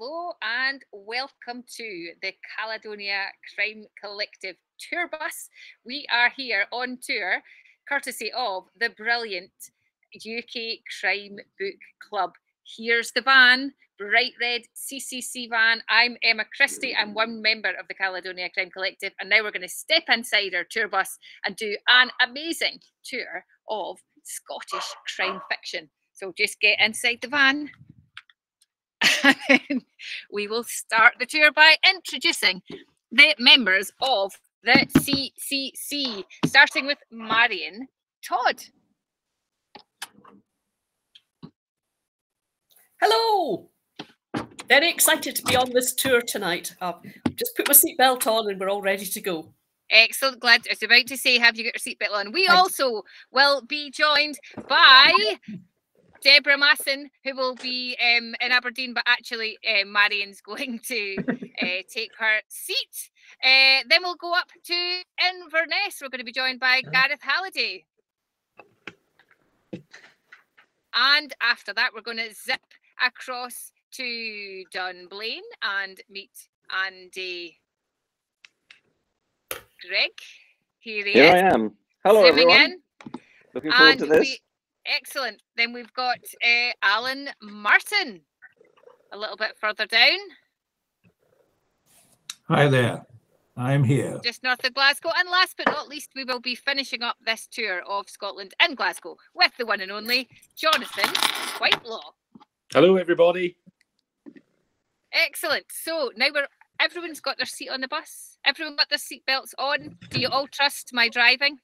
Hello and welcome to the Caledonia Crime Collective tour bus. We are here on tour courtesy of the brilliant UK Crime Book Club. Here's the van, bright red CCC van. I'm Emma Christie. I'm one member of the Caledonia Crime Collective, and now we're going to step inside our tour bus and do an amazing tour of Scottish crime fiction. So just get inside the van we will start the tour by introducing the members of the CCC, starting with Marion Todd. Hello! Very excited to be on this tour tonight. I've just put my seatbelt on and we're all ready to go. Excellent. Glad I was about to say, have you got your seatbelt on? We also will be joined by Deborah Masson, who will be um, in Aberdeen, but actually uh, Marion's going to uh, take her seat. Uh, then we'll go up to Inverness. We're going to be joined by Gareth Halliday. And after that, we're going to zip across to Dunblane and meet Andy Greig. Here he Here is. I am. Hello, everyone. In. Looking forward and to this. We, Excellent. Then we've got uh, Alan Martin a little bit further down. Hi there. I'm here. Just north of Glasgow. And last but not least, we will be finishing up this tour of Scotland in Glasgow with the one and only Jonathan Whitelaw. Hello, everybody. Excellent. So now we're everyone's got their seat on the bus. Everyone got their seatbelts on. Do you all trust my driving?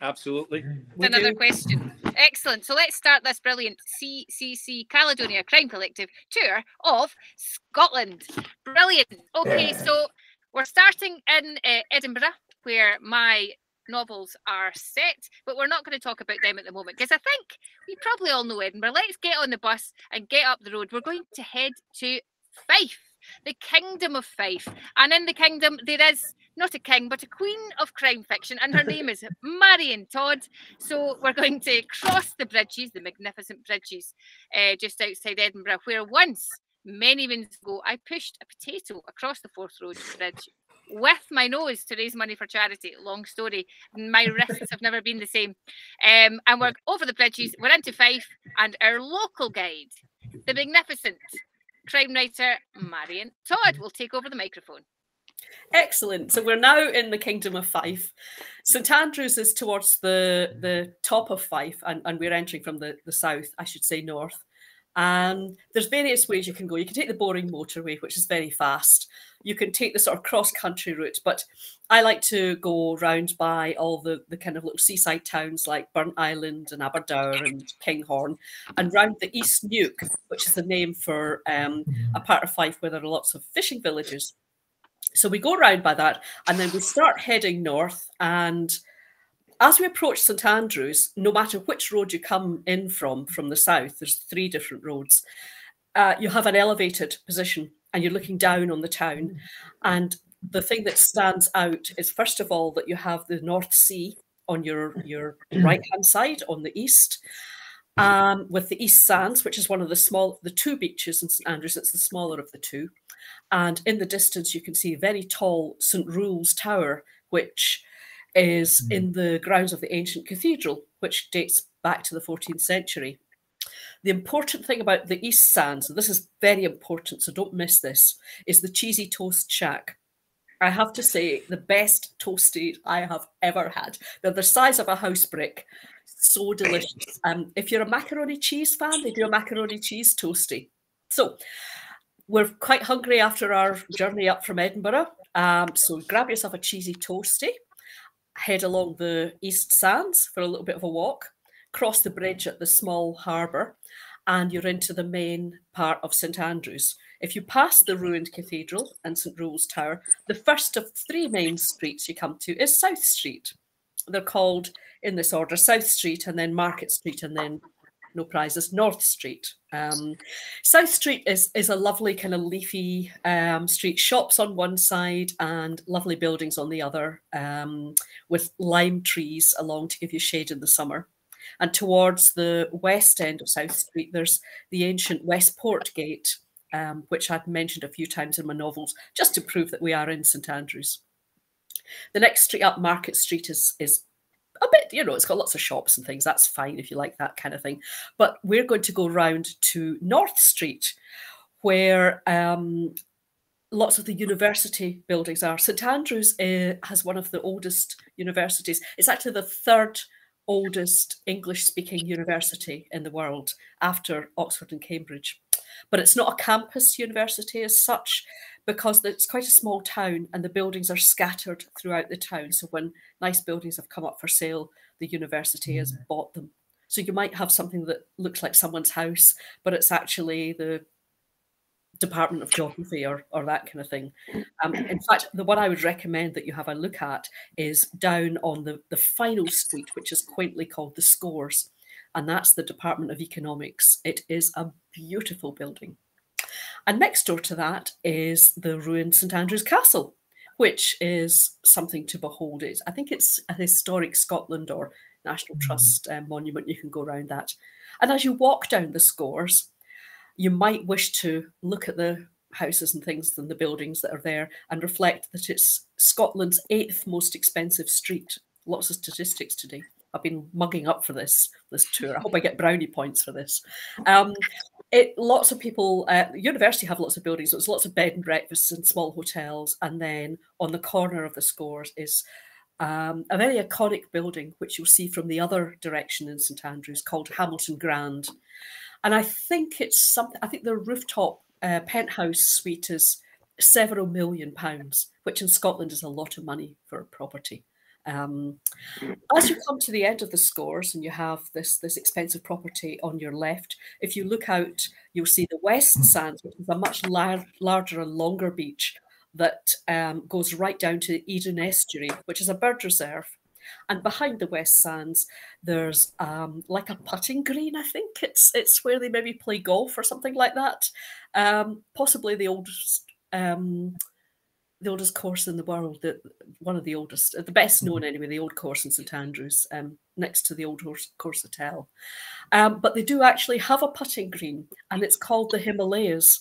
Absolutely. Another do. question. Excellent. So let's start this brilliant CCC Caledonia Crime Collective tour of Scotland. Brilliant. Okay, yeah. so we're starting in uh, Edinburgh, where my novels are set, but we're not going to talk about them at the moment because I think we probably all know Edinburgh. Let's get on the bus and get up the road. We're going to head to Fife the kingdom of Fife. And in the kingdom, there is not a king, but a queen of crime fiction, and her name is Marion Todd. So we're going to cross the bridges, the magnificent bridges, uh, just outside Edinburgh, where once, many moons ago, I pushed a potato across the Forth Road Bridge with my nose to raise money for charity. Long story. My wrists have never been the same. Um, and we're over the bridges, we're into Fife, and our local guide, the magnificent crime writer Marion Todd will take over the microphone. Excellent. So we're now in the Kingdom of Fife. St Andrews is towards the the top of Fife, and, and we're entering from the, the south, I should say north. And there's various ways you can go. You can take the boring motorway, which is very fast. You can take the sort of cross country route, but I like to go round by all the, the kind of little seaside towns like Burntisland and Aberdour and Kinghorn, and round the East Neuk, which is the name for um, a part of Fife where there are lots of fishing villages. So we go around by that, and then we start heading north. And as we approach St Andrews, no matter which road you come in from, from the south, there's three different roads. Uh, you have an elevated position, and you're looking down on the town. And the thing that stands out is, first of all, that you have the North Sea on your your right hand side on the east. Um, with the East Sands, which is one of the small, the two beaches in St Andrews, it's the smaller of the two. And in the distance, you can see a very tall St. Rule's Tower, which is mm. in the grounds of the ancient cathedral, which dates back to the 14th century. The important thing about the East Sands, and this is very important, so don't miss this, is the Cheesy Toast Shack. I have to say, the best toasties I have ever had. They're the size of a house brick, so delicious. Um, if you're a macaroni cheese fan, they do a macaroni cheese toasty. So we're quite hungry after our journey up from Edinburgh. Um, so grab yourself a cheesy toasty, head along the East Sands for a little bit of a walk, cross the bridge at the small harbour, and you're into the main part of St Andrews. If you pass the ruined cathedral and St Rule's Tower, the first of three main streets you come to is South Street. They're called in this order South Street and then Market Street and then no prizes, North Street. Um, South Street is is a lovely kind of leafy um, street, shops on one side and lovely buildings on the other, um, with lime trees along to give you shade in the summer. And towards the west end of South Street, there's the ancient Westport Gate, um, which I've mentioned a few times in my novels, just to prove that we are in St Andrews. The next street up, Market Street, is is a bit, you know, it's got lots of shops and things. That's fine if you like that kind of thing. But we're going to go round to North Street, where um, lots of the university buildings are. St Andrews uh, has one of the oldest universities. It's actually the third oldest English speaking university in the world after Oxford and Cambridge. But it's not a campus university as such because it's quite a small town and the buildings are scattered throughout the town. So when nice buildings have come up for sale, the university has mm. bought them. So you might have something that looks like someone's house, but it's actually the Department of Geography or, or that kind of thing. Um, in fact, the one I would recommend that you have a look at is down on the, the final street, which is quaintly called the Scores. And that's the Department of Economics. It is a beautiful building. And next door to that is the ruined St Andrews Castle, which is something to behold. It, I think it's a historic Scotland or National mm. Trust um, monument. You can go around that. And as you walk down the scores, you might wish to look at the houses and things and the buildings that are there and reflect that it's Scotland's eighth most expensive street. Lots of statistics today. I've been mugging up for this this tour. I hope I get brownie points for this. Um, it lots of people. Uh, university have lots of buildings. So it's lots of bed and breakfasts and small hotels. And then on the corner of the scores is um, a very iconic building, which you'll see from the other direction in St Andrews, called Hamilton Grand. And I think it's something, I think the rooftop uh, penthouse suite is several million pounds, which in Scotland is a lot of money for a property. Um, as you come to the end of the scores and you have this, this expensive property on your left, if you look out, you'll see the West Sands, which is a much lar larger and longer beach that um, goes right down to the Eden Estuary, which is a bird reserve. And behind the West Sands, there's um, like a putting green. I think it's it's where they maybe play golf or something like that. Um, possibly the oldest um, the oldest course in the world. The, one of the oldest, the best known mm-hmm. anyway. The old course in St Andrews, um, next to the old course hotel. Um, but they do actually have a putting green, and it's called the Himalayas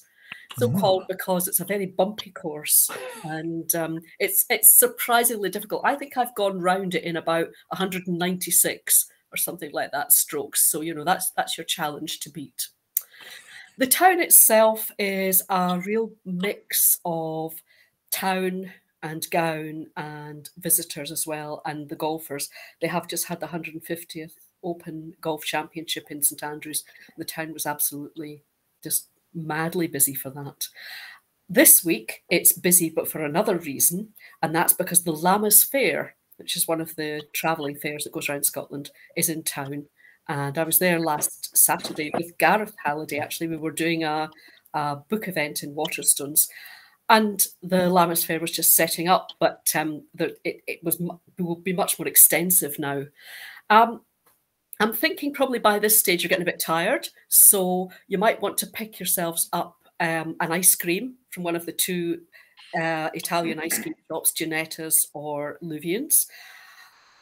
so mm-hmm. called because it's a very bumpy course and um, it's it's surprisingly difficult. I think I've gone round it in about 196 or something like that strokes. So you know that's that's your challenge to beat. The town itself is a real mix of town and gown and visitors as well, and the golfers. They have just had the 150th Open Golf Championship in St Andrews. The town was absolutely just madly busy for that. This week, it's busy, but for another reason, and that's because the Lammas Fair, which is one of the travelling fairs that goes around Scotland, is in town. And I was there last Saturday with Gareth Halliday. Actually, we were doing a, a book event in Waterstones, and the Lammas Fair was just setting up, but um, the, it, it was will be much more extensive now. Um, I'm thinking probably by this stage you're getting a bit tired, so you might want to pick yourselves up um, an ice cream from one of the two uh, Italian ice cream shops, Jannetta's or Luvian's,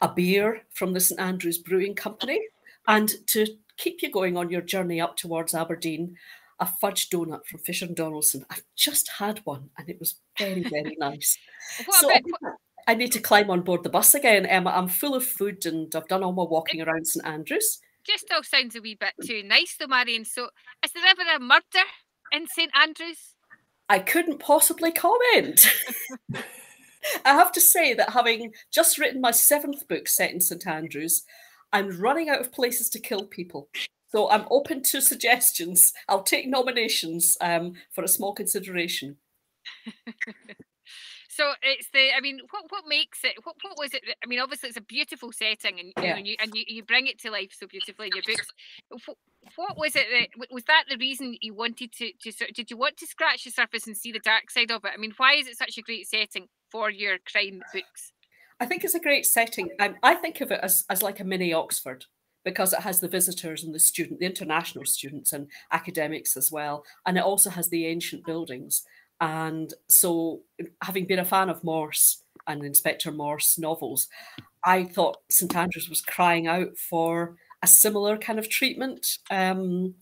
a beer from the St Andrews Brewing Company, and to keep you going on your journey up towards Aberdeen, a fudge donut from Fisher and Donaldson. I've just had one, and it was very, very nice. What so, I need to climb on board the bus again, Emma. I'm full of food and I've done all my walking around St Andrews. Just all sounds a wee bit too nice, though, Marion. So, is there ever a murder in St Andrews? I couldn't possibly comment. I have to say that having just written my seventh book set in St Andrews, I'm running out of places to kill people. So I'm open to suggestions. I'll take nominations um, for a small consideration. So it's the. I mean, what what makes it? What what was it? I mean, obviously it's a beautiful setting, and, yeah. and you and you, you bring it to life so beautifully in your books. What, what was it that was that the reason you wanted to to did you want to scratch the surface and see the dark side of it? I mean, why is it such a great setting for your crime books? I think it's a great setting. I, I think of it as as like a mini Oxford because it has the visitors and the student, the international students and academics as well, and it also has the ancient buildings. And so, having been a fan of Morse and Inspector Morse novels, I thought St Andrews was crying out for a similar kind of treatment. Um,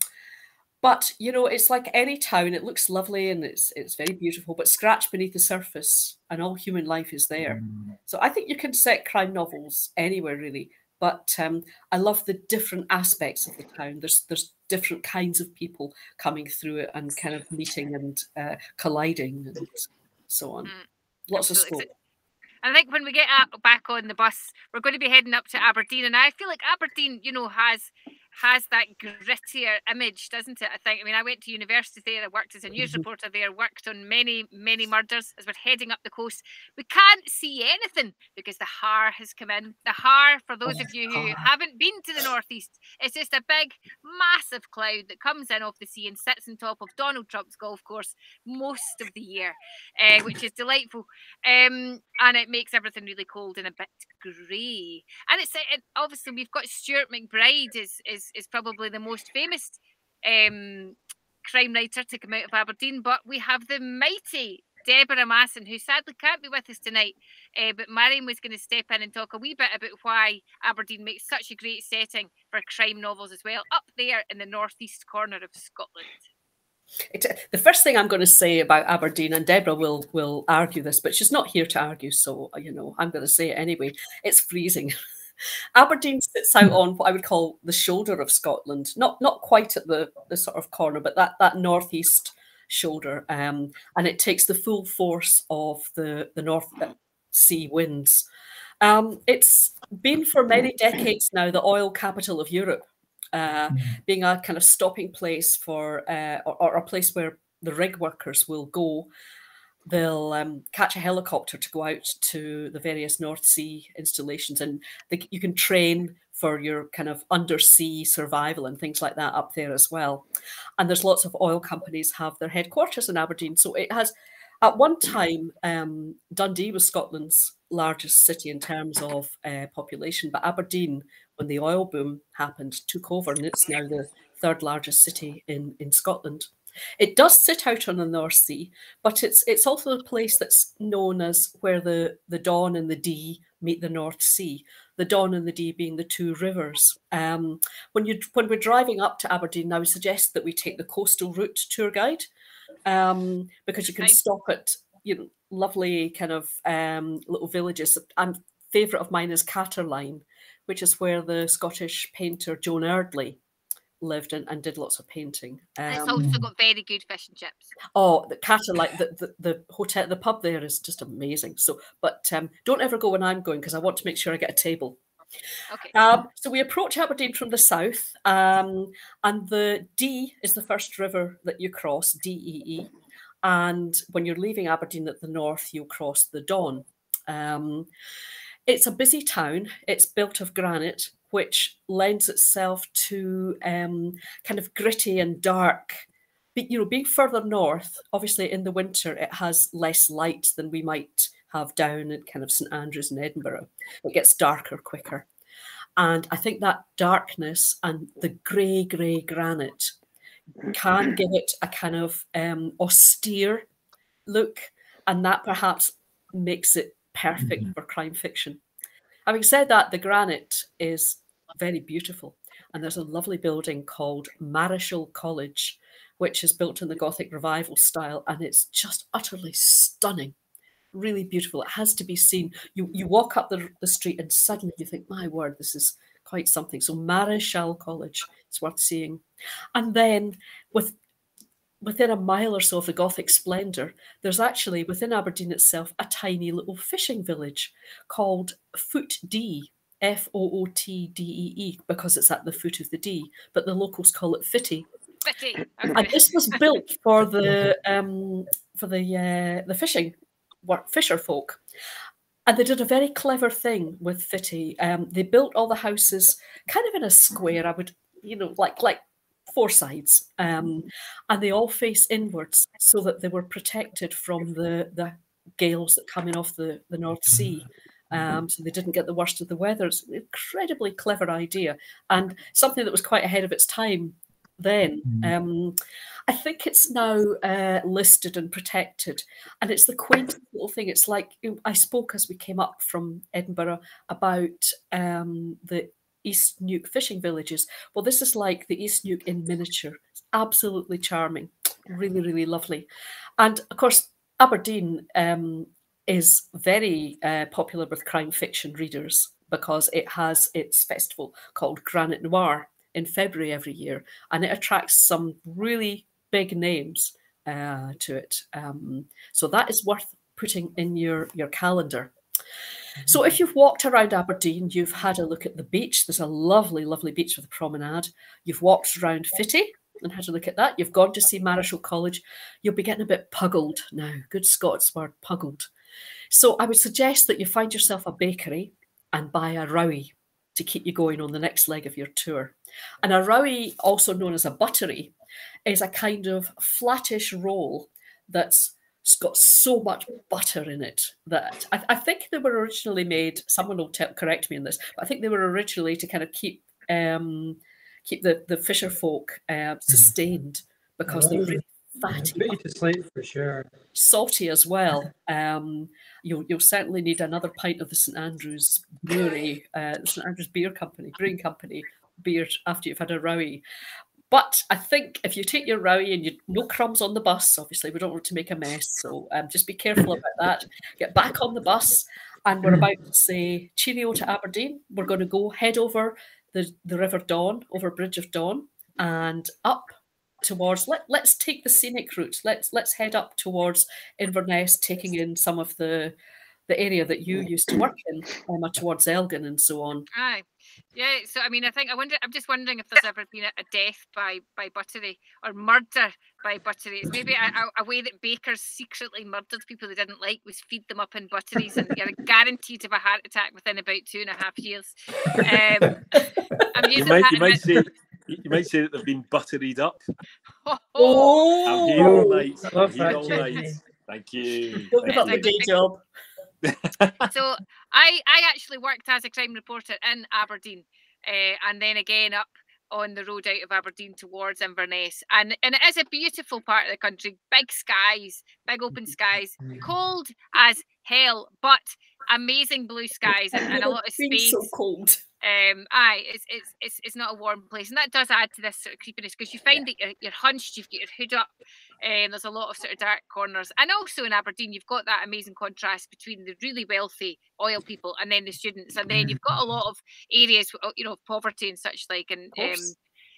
but you know, it's like any town. It looks lovely and it's it's very beautiful, but scratch beneath the surface, and all human life is there. Mm. So I think you can set crime novels anywhere really. But um, I love the different aspects of the town. There's there's different kinds of people coming through it and kind of meeting and uh, colliding and so on. Mm, Lots absolutely. of scope. I think when we get back on the bus, we're going to be heading up to Aberdeen, and I feel like Aberdeen, you know, has has that grittier image, doesn't it? I think. I mean, I went to university there. I worked as a news mm-hmm. reporter there. Worked on many, many murders. As we're heading up the coast, we can't see anything because the Haar has come in. The Haar, for those oh, of you who haven't been to the northeast, it's just a big, massive cloud that comes in off the sea and sits on top of Donald Trump's golf course most of the year, uh, which is delightful. Um, and it makes everything really cold and a bit grey. And it's it, obviously we've got Stuart MacBride is is is probably the most famous um, crime writer to come out of Aberdeen, but we have the mighty Deborah Masson, who sadly can't be with us tonight. Uh, but Marion was going to step in and talk a wee bit about why Aberdeen makes such a great setting for crime novels as well, up there in the northeast corner of Scotland. It, the first thing I'm going to say about Aberdeen, and Deborah will will argue this, but she's not here to argue, so you know I'm going to say it anyway. It's freezing. Aberdeen sits out on what I would call the shoulder of Scotland, not not quite at the, the sort of corner, but that that northeast shoulder, um, and it takes the full force of the the North Sea winds. Um, it's been for many decades now the oil capital of Europe, uh, mm. being a kind of stopping place for uh, or, or a place where the rig workers will go they'll um, catch a helicopter to go out to the various North Sea installations, and they, you can train for your kind of undersea survival and things like that up there as well. And there's lots of oil companies have their headquarters in Aberdeen, so it has. At one time, um, Dundee was Scotland's largest city in terms of uh, population, but Aberdeen, when the oil boom happened, took over, and it's now the third largest city in in Scotland. It does sit out on the North Sea, but it's it's also a place that's known as where the, the Don and the Dee meet the North Sea. The Don and the Dee being the two rivers. Um, when you when we're driving up to Aberdeen, I would suggest that we take the coastal route tour guide um, because you can nice. stop at you know lovely kind of um, little villages. And favourite of mine is Catterline, which is where the Scottish painter Joan Eardley lived and, and did lots of painting. Um, it's also got very good fish and chips. Oh, the Catterline, the, the, the hotel, the pub there is just amazing. So, but um, don't ever go when I'm going because I want to make sure I get a table. Okay. Um, so we approach Aberdeen from the south, um, and the Dee is the first river that you cross, D E E. And when you're leaving Aberdeen at the north, you'll cross the Don. Um, it's a busy town. It's built of granite which lends itself to um, kind of gritty and dark. But, you know, being further north, obviously in the winter it has less light than we might have down at kind of St Andrews in Edinburgh. It gets darker quicker. And I think that darkness and the grey, grey granite can give it a kind of um, austere look. And that perhaps makes it perfect mm-hmm. for crime fiction. Having said that, the granite is very beautiful. And there's a lovely building called Marischal College, which is built in the Gothic Revival style, and it's just utterly stunning, really beautiful. It has to be seen. You you walk up the, the street and suddenly you think, my word, this is quite something. So Marischal College, it's worth seeing. And then with within a mile or so of the Gothic splendour, there's actually within Aberdeen itself a tiny little fishing village called Foot F O O T Dee E E, because it's at the foot of the D, but the locals call it Fitty. Fitty. Okay. And this was built for the um, for the uh, the fishing work, fisher folk. And they did a very clever thing with Fitty. Um, they built all the houses kind of in a square. I would, you know, like like four sides, um, and they all face inwards so that they were protected from the the gales that come in off the, the North Sea. Um, so they didn't get the worst of the weather. It's an incredibly clever idea and something that was quite ahead of its time then. Mm. Um, I think it's now uh, listed and protected, and it's the quaintest little thing. It's like I spoke as we came up from Edinburgh about um, the East Neuk fishing villages. Well, this is like the East Neuk in miniature. It's absolutely charming, really, really lovely. And of course, Aberdeen um, is very uh, popular with crime fiction readers because it has its festival called Granite Noir in February every year, and it attracts some really big names uh, to it. Um, so that is worth putting in your your calendar. So if you've walked around Aberdeen, you've had a look at the beach. There's a lovely, lovely beach with a promenade. You've walked around Fitty and had a look at that. You've gone to see Marischal College. You'll be getting a bit puggled now. Good Scots word, puggled. So I would suggest that you find yourself a bakery and buy a rowie to keep you going on the next leg of your tour. And a rowie, also known as a buttery, is a kind of flattish roll that's got so much butter in it that I, I think they were originally made. Someone will tell, correct me in this, but I think they were originally to kind of keep um, keep the the fisher folk uh, sustained because oh, they're really fatty. to sleep for sure. Salty as well. Um, you'll you'll certainly need another pint of the St Andrews Brewery, uh, St Andrews Beer Company, Brewing Company beer after you've had a rowie. But I think if you take your rowie and you no crumbs on the bus, obviously we don't want to make a mess, so um, just be careful about that. Get back on the bus, and we're about to say cheerio to Aberdeen. We're going to go head over the the River Don, over Bridge of Don, and up towards let, let's take the scenic route let's let's head up towards inverness taking in some of the the area that you used to work in Emma towards Elgin and so on aye yeah, so I mean, I think I wonder. I'm just wondering if there's ever been a, a death by by buttery or murder by buttery. It's maybe a, a, way that bakers secretly murdered people they didn't like was feed them up in butteries, and you're guaranteed to have a heart attack within about two and a half years. Um, I'm using you might, you might say. You might say that they've been butteried up. Oh, I'm here all night. I'm here all night. Thank you. Don't give the day job. so I I actually worked as a crime reporter in Aberdeen, uh, and then again up on the road out of Aberdeen towards Inverness, and and it is a beautiful part of the country. Big skies, big open skies, cold as hell, but amazing blue skies and, and a lot of space. So cold. Um, aye, it's, it's it's it's not a warm place, and that does add to this sort of creepiness because you find that you're, you're hunched, you've got your hood up, and there's a lot of sort of dark corners, and also in Aberdeen, you've got that amazing contrast between the really wealthy oil people and then the students, and then you've got a lot of areas, you know, poverty and such like, and um,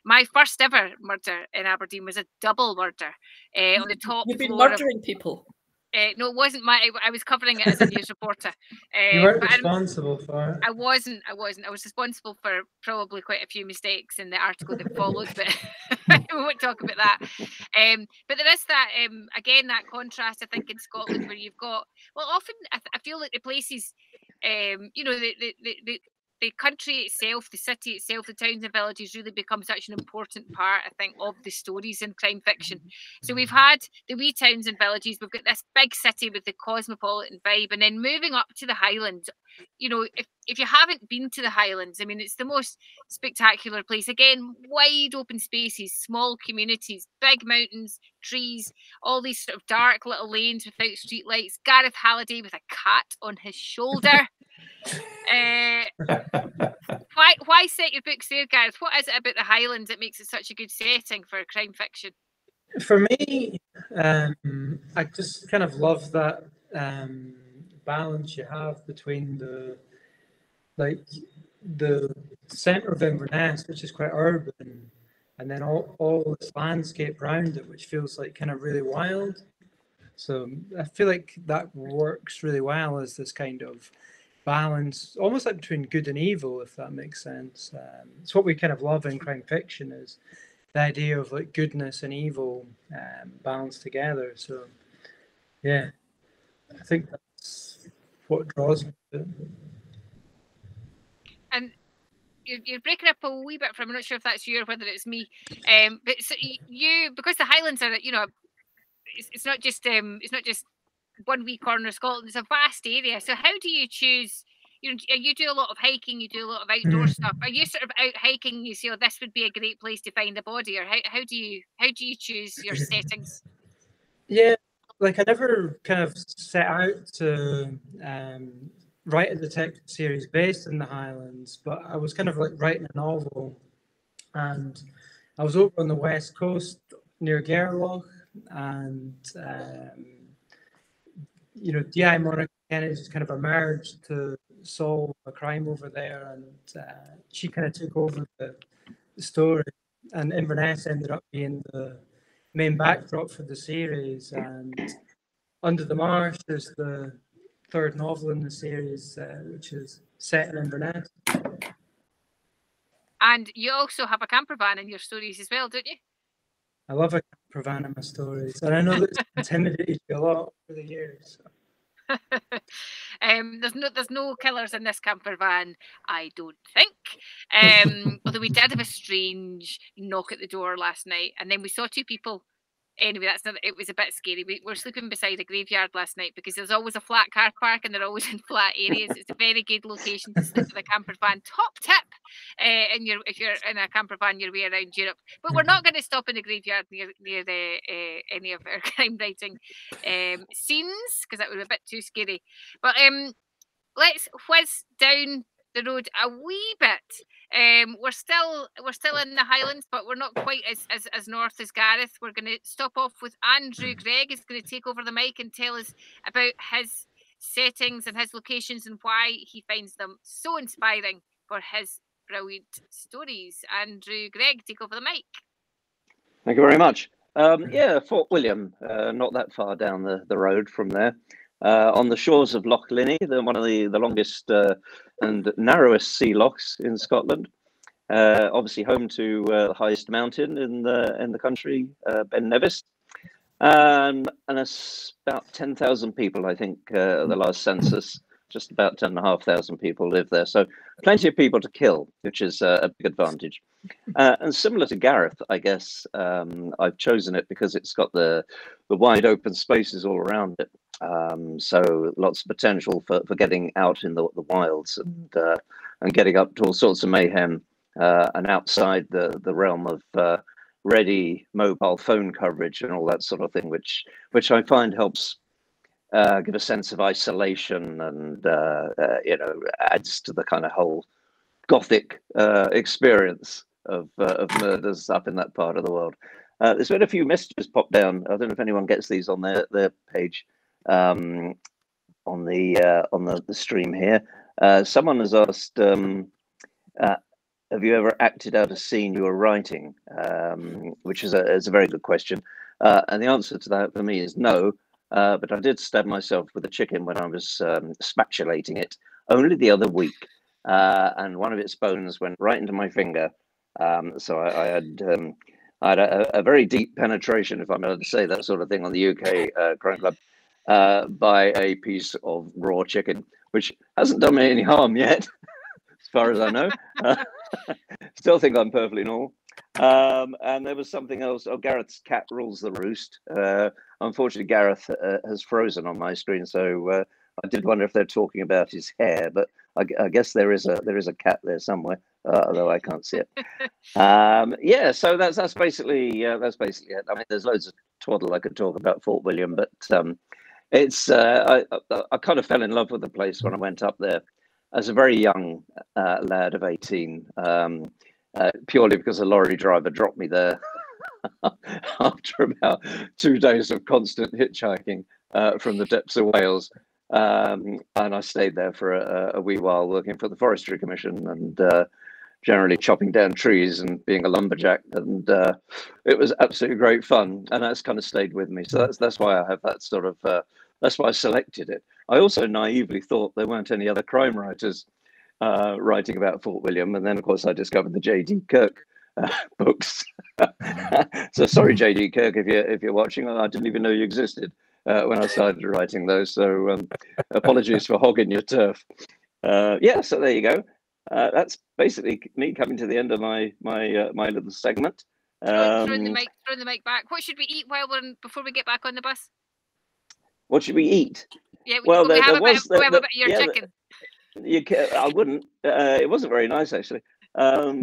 my first ever murder in Aberdeen was a double murder uh, on the top. You've been murdering of, people. Uh, no, it wasn't my. I was covering it as a news reporter. Uh, you weren't responsible for it. I wasn't. I wasn't. I was responsible for probably quite a few mistakes in the article that followed, but we won't talk about that. Um, but there is that um, again that contrast. I think in Scotland where you've got well, often I, I feel like the places, um, you know, the the, the the country itself, the city itself, the towns and villages really become such an important part, I think, of the stories in crime fiction. Mm-hmm. So we've had the wee towns and villages, we've got this big city with the cosmopolitan vibe, and then moving up to the Highlands. You know, if, if you haven't been to the Highlands, I mean, it's the most spectacular place. Again, wide open spaces, small communities, big mountains, trees, all these sort of dark little lanes without streetlights. Gareth Halliday with a cat on his shoulder. Uh, why why set your books there, Gareth? What is it about the Highlands that makes it such a good setting for crime fiction? For me, um, I just kind of love that um, balance you have between the like the centre of Inverness, which is quite urban, and then all, all this landscape around it, which feels like kind of really wild. So I feel like that works really well as this kind of balance, almost like between good and evil, if that makes sense. Um, it's what we kind of love in crime fiction is the idea of like goodness and evil um, balanced together. So, yeah, I think that's what draws me to it. And you're, breaking up a wee bit from. I'm not sure if that's you or whether it's me. Um, but so you because the Highlands are, you know, it's, it's not just um, it's not just one wee corner of Scotland. It's a vast area. So how do you choose? You know, you do a lot of hiking, you do a lot of outdoor mm. stuff. Are you sort of out hiking? You say, "Oh, this would be a great place to find a body," or how, how do you how do you choose your settings? Yeah, like I never kind of set out to um, write a detective series based in the Highlands, but I was kind of like writing a novel, and I was over on the west coast near Gairloch, and um, you know, DI Monica Kennedy just kind of a emerged to solve a crime over there, and uh, she kind of took over the, the story. And Inverness ended up being the main backdrop for the series. And Under the Marsh is the third novel in the series, uh, which is set in Inverness. And you also have a camper van in your stories as well, don't you? I love a van my stories, and I know that's intimidated you a lot over the years. Um, there's no there's no killers in this camper van, I don't think. Um, although we did have a strange knock at the door last night, and then we saw two people anyway, that's not, it was a bit scary. We were sleeping beside a graveyard last night because there's always a flat car park and they're always in flat areas. It's a very good location to sleep in a camper van. Top tip, uh, in your if you're in a camper van your way around Europe. But we're not going to stop in the graveyard near near the uh, any of our crime writing um, scenes because that would be a bit too scary. But um, let's whiz down the road a wee bit. Um, we're still we're still in the Highlands, but we're not quite as, as, as north as Gareth. We're going to stop off with Andrew Greig. is going to take over the mic and tell us about his settings and his locations and why he finds them so inspiring for his brilliant stories. Andrew Greig, take over the mic. Thank you very much. Um, yeah, Fort William, uh, not that far down the, the road from there uh, on the shores of Loch Linnhe, the, one of the, the longest uh, and narrowest sea lochs in Scotland. Uh, obviously home to uh, the highest mountain in the in the country, uh, Ben Nevis. Um, and it's about 10,000 people, I think, uh, the last census. Just about 10,500 people live there. So plenty of people to kill, which is a big advantage. and similar to Gareth, I guess, um, I've chosen it because it's got the, the wide open spaces all around it. Um, so lots of potential for, for getting out in the, the wilds and uh, and getting up to all sorts of mayhem uh, and outside the, the realm of uh, ready mobile phone coverage and all that sort of thing, which which I find helps uh, give a sense of isolation and uh, uh, you know adds to the kind of whole gothic experience of of murders up in that part of the world. there's been a few messages pop down. I don't know if anyone gets these on their their page um, on the uh, on the, the, stream here. Uh, someone has asked, um, uh, "Have you ever acted out a scene you were writing?" Um, which is a is a very good question, uh, and the answer to that for me is no. Uh, but I did stab myself with a chicken when I was um, spatulating it only the other week, uh, and one of its bones went right into my finger. Um, so I, I had. Um, I had a, a, very deep penetration, if I'm allowed to say that sort of thing, on the UK Crime Club uh, by a piece of raw chicken, which hasn't done me any harm yet, as far as I know. Uh, still think I'm perfectly normal. Um, and there was something else. Oh, Gareth's cat rules the roost. Uh, unfortunately, Gareth uh, has frozen on my screen, so uh, I did wonder if they're talking about his hair. But I, I guess there is a there is a cat there somewhere, uh, although I can't see it. Um, yeah, so that's that's basically that's basically it. I mean, there's loads of twaddle I could talk about Fort William, but um, it's uh, I, I kind of fell in love with the place when I went up there as a very young uh, lad of 18 um, uh, purely because a lorry driver dropped me there after about two days of constant hitchhiking uh, from the depths of Wales. Um, and I stayed there for a, a, wee while working for the Forestry Commission and uh, generally chopping down trees and being a lumberjack and uh, it was absolutely great fun and that's kind of stayed with me. So that's that's why i have that sort of uh, that's why i selected it. I also naively thought there weren't any other crime writers uh, writing about fort william and then of course i discovered the jd kirk uh, books. So sorry jd kirk if you're if you're watching i didn't even know you existed uh, when i started writing those so um, apologies for hogging your turf. Uh, yeah so there you go uh, that's basically me coming to the end of my my uh, my little segment. Um, throwing the mic, throwing the mic back. What should we eat while we're before we get back on the bus? What should we eat? Yeah, we, well, there, there was, bit, the, your yeah, chicken. You can, I wouldn't. Uh, it wasn't very nice actually. Um,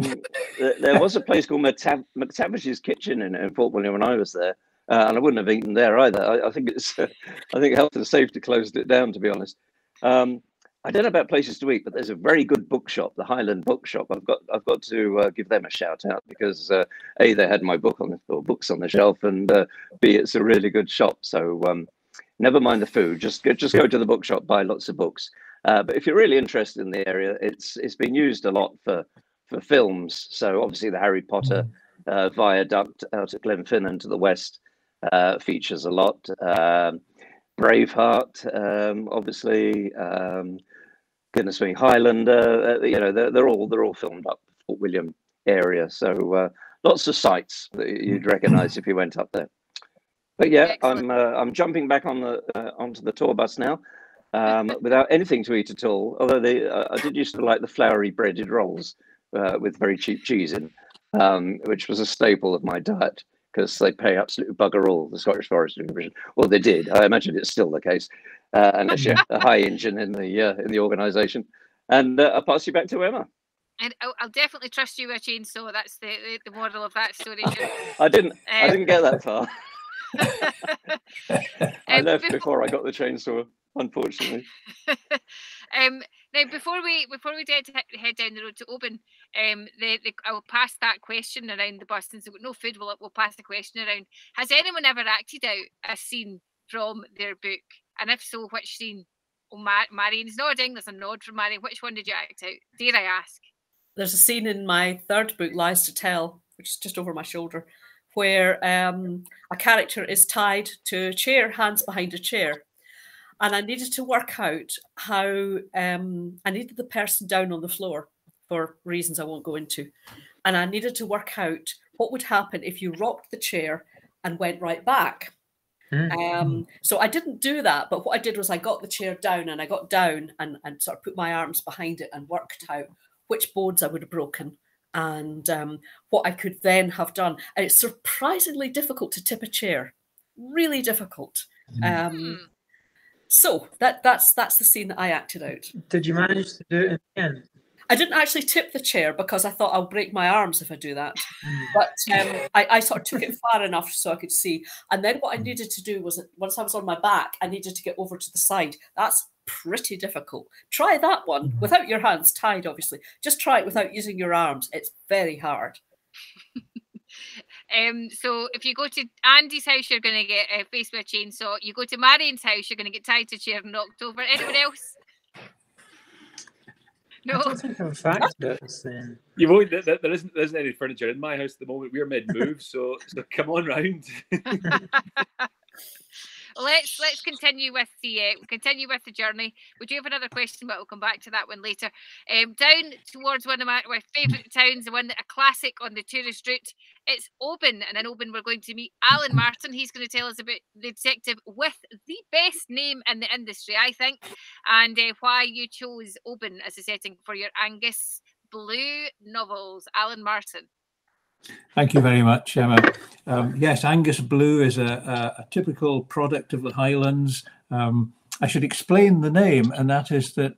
there was a place called McTav- McTavish's Kitchen in, in, Fort William when I was there, uh, and I wouldn't have eaten there either. I, I think it's. I think health and safety closed it down, to be honest. Um, I don't know about places to eat, but there's a very good bookshop, the Highland Bookshop. I've got I've got to uh, give them a shout out because uh, a they had my book on the or books on the shelf, and uh, b it's a really good shop. So um, never mind the food, just go, just go to the bookshop, buy lots of books. Uh, but if you're really interested in the area, it's it's been used a lot for for films. So obviously the Harry Potter uh, viaduct out at Glenfinnan to the west uh, features a lot. Um, Braveheart, um, obviously, um, goodness me, Highlander. Uh, you know, they're, they're all they're all filmed up Fort William area. So uh, lots of sites that you'd recognise if you went up there. But yeah, Excellent. I'm uh, I'm jumping back on the uh, onto the tour bus now. Um, without anything to eat at all, although they, uh, I did used to like the floury breaded rolls uh, with very cheap cheese in, um, which was a staple of my diet because they pay absolute bugger all the Scottish Forestry Division. Well, they did. I imagine it's still the case, uh, unless you're a high engine in the uh, in the organisation. And uh, I'll pass you back to Emma. And I'll, I'll definitely trust you with a chainsaw. That's the, the, the moral of that story. I didn't. I Um, didn't get that far. I Um, left befo- before I got the chainsaw. Unfortunately. um, now, before we before we head, head down the road to Oban, um, the, the I'll pass that question around the bus since we've got no food. We'll, we'll pass the question around. Has anyone ever acted out a scene from their book? And if so, which scene? Oh, Mar- Marion's nodding. There's a nod from Marion. Which one did you act out? Dare I ask? there's a scene in my third book, Lies to Tell, which is just over my shoulder, where um, a character is tied to a chair, hands behind a chair. And I needed to work out how um, I needed the person down on the floor for reasons I won't go into. And I needed to work out what would happen if you rocked the chair and went right back. Mm. Um, so I didn't do that, but what I did was I got the chair down and I got down and, and sort of put my arms behind it and worked out which boards I would have broken and um, what I could then have done. And it's surprisingly difficult to tip a chair, really difficult. Um, Hmm. so that that's that's the scene that I acted out. Did you manage to do it in the end? I didn't actually tip the chair because I thought I'll break my arms if I do that. But um, I, I sort of took it far enough so I could see. And then what I needed to do was once I was on my back, I needed to get over to the side. That's pretty difficult. Try that one without your hands tied, obviously. Just try it without using your arms. It's very hard. Um, so if you go to Andy's house, you're going to get uh, faced with a chainsaw. You go to Marion's house, you're going to get tied to a chair and knocked over. Anyone else? I No. don't think I've factored then. You won't. There, there isn't. There isn't any furniture in my house at the moment. We're mid move, so so come on round. let's let's continue with the uh, continue with the journey. We do have another question, but we'll come back to that one later. Um, down towards one of my, my favourite towns, the one that a classic on the tourist route. It's Oban, and in Oban we're going to meet Alan Martin. He's going to tell us about the detective with the best name in the industry, I think, and uh, why you chose Oban as a setting for your Angus Blue novels. Alan Martin. Thank you very much, Emma. Um, yes, Angus Blue is a, a, a typical product of the Highlands. Um, I should explain the name, and that is that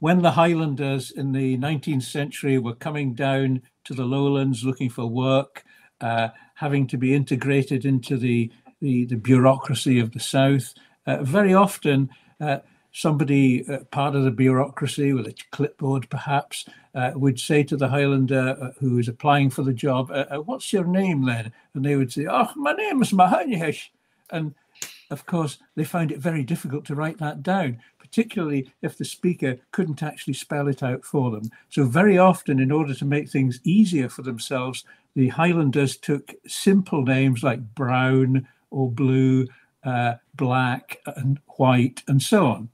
when the Highlanders in the 19th century were coming down to the lowlands looking for work, uh, having to be integrated into the, the, the bureaucracy of the South, uh, very often uh, somebody, uh, part of the bureaucracy with a clipboard perhaps, uh, would say to the Highlander uh, who is applying for the job, uh, uh, What's your name then? And they would say, Oh, my name is Mahanish. And of course, they found it very difficult to write that down, particularly if the speaker couldn't actually spell it out for them. So, very often, in order to make things easier for themselves, the Highlanders took simple names like Brown or Blue, uh, Black, and White, and so on.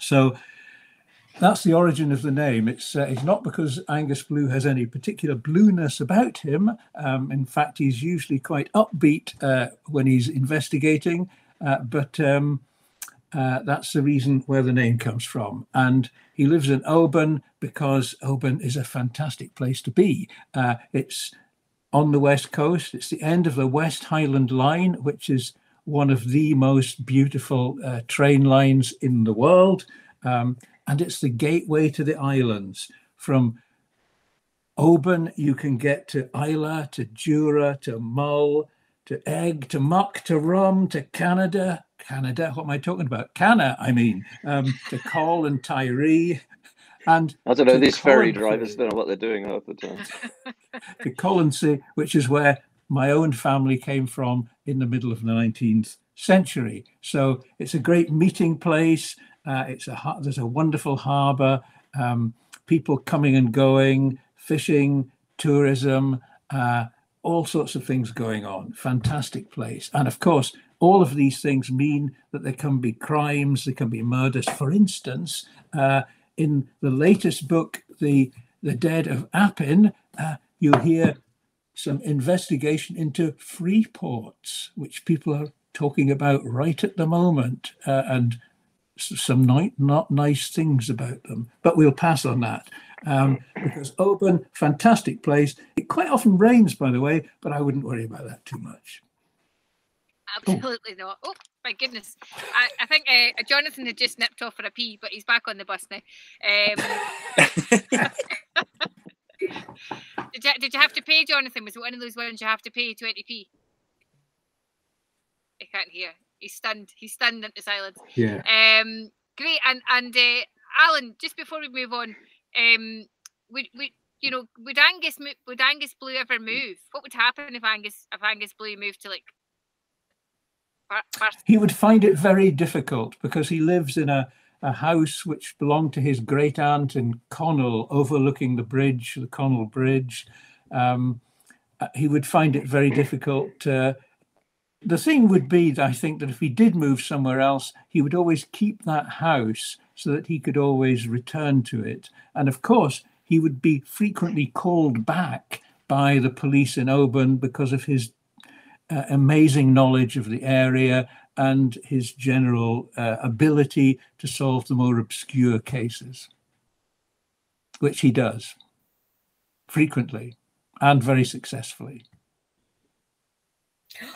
So, that's the origin of the name. It's uh, it's not because Angus Blue has any particular blueness about him. Um, in fact, he's usually quite upbeat uh, when he's investigating. Uh, but um, uh, that's the reason where the name comes from. And he lives in Oban because Oban is a fantastic place to be. Uh, it's on the west coast. It's the end of the West Highland Line, which is one of the most beautiful uh, train lines in the world. Um, and it's the gateway to the islands. From Oban, you can get to Islay, to Jura, to Mull, to Eigg, to Muck, to Rum, to Canada, Canada. What am I talking about? Canna, I mean, um, to Coll and Tiree. And I don't know, these ferry drivers don't know what they're doing half the time. to Colonsay, which is where my own family came from in the middle of the 19th century. So it's a great meeting place. Uh, it's a there's a wonderful harbour, um, people coming and going, fishing, tourism, uh, all sorts of things going on. Fantastic place, and of course, all of these things mean that there can be crimes, there can be murders. For instance, uh, in the latest book, the the Dead of Appin, uh, you'll hear some investigation into free ports, which people are talking about right at the moment, uh, and some ni- not nice things about them. But we'll pass on that um, because Oban, fantastic place. It quite often rains, by the way, but I wouldn't worry about that too much. Absolutely not. Oh my goodness! I, I think uh, Jonathan had just nipped off for a pee, but he's back on the bus now. Um, did you did you have to pay, Jonathan? Was it one of those ones you have to pay twenty p? I can't hear. He's stunned. He's stunned into silence. Yeah. Um, great. And and uh, Alan, just before we move on, um, would would you know would Angus would Angus Blue ever move? What would happen if Angus if Angus Blue moved to like? Bar- Bar- He would find it very difficult because he lives in a, a house which belonged to his great aunt in Connell, overlooking the bridge, the Connell Bridge. Um, uh, he would find it very difficult. Uh, the thing would be, I think, that if he did move somewhere else, he would always keep that house so that he could always return to it. And of course, he would be frequently called back by the police in Oban because of his uh, amazing knowledge of the area and his general uh, ability to solve the more obscure cases, which he does frequently and very successfully.